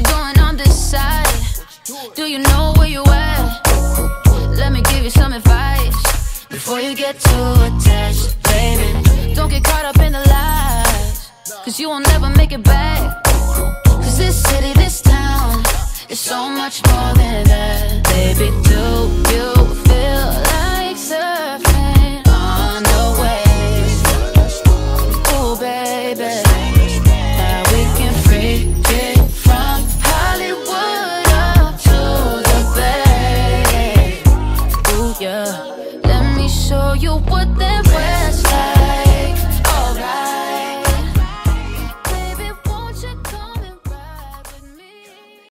you're doing on this side. Do you know where you at? Let me give you some advice before you get too attached, baby. Don't get caught up in the lies, cause you won't never make it back. Cause this city, this town is so much more than that. Baby, do you yeah. Let me show you what that worth.